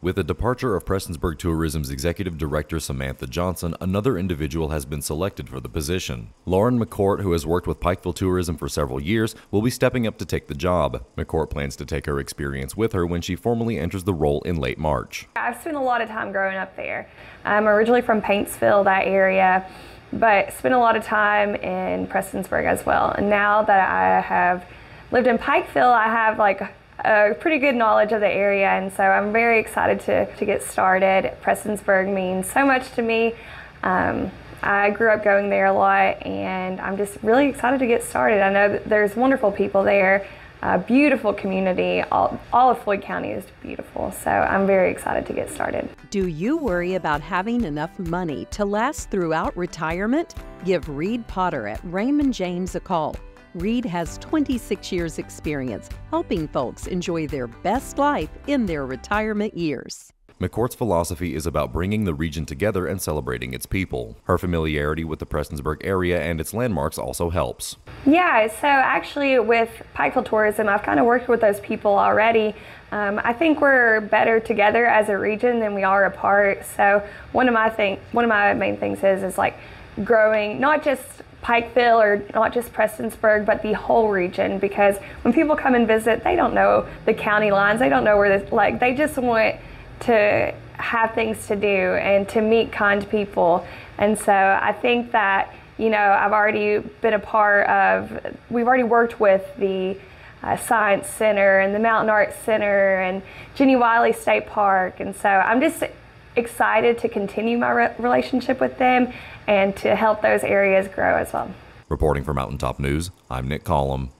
With the departure of Prestonsburg Tourism's executive director Samantha Johnson, another individual has been selected for the position. Lauren McCourt, who has worked with Pikeville Tourism for several years, will be stepping up to take the job. McCourt plans to take her experience with her when she formally enters the role in late March. I've spent a lot of time growing up there. I'm originally from Paintsville, that area, but spent a lot of time in Prestonsburg as well. And now that I have lived in Pikeville, I have like a pretty good knowledge of the area, and so I'm very excited to, to get started. Prestonsburg means so much to me. Um, I grew up going there a lot, and I'm just really excited to get started. I know there's wonderful people there, a beautiful community. All, all of Floyd County is beautiful, so I'm very excited to get started. Do you worry about having enough money to last throughout retirement? Give Reed Potter at Raymond James a call. Reed has 26 years' experience helping folks enjoy their best life in their retirement years. McCourt's philosophy is about bringing the region together and celebrating its people. Her familiarity with the Prestonsburg area and its landmarks also helps. Yeah, so actually with Pikeville Tourism, I've kind of worked with those people already. Um, I think we're better together as a region than we are apart. So one of my thing, one of my main things is is like growing not just Pikeville or not just Prestonsburg, but the whole region. Because when people come and visit, they don't know the county lines. They don't know where the like. They just want to have things to do and to meet kind people. And so I think that you know I've already been a part of. We've already worked with the uh, Science Center and the Mountain Arts Center and Jenny Wiley State Park. And so I'm just excited to continue my re- relationship with them and to help those areas grow as well. Reporting for Mountaintop News, I'm Nick Collum.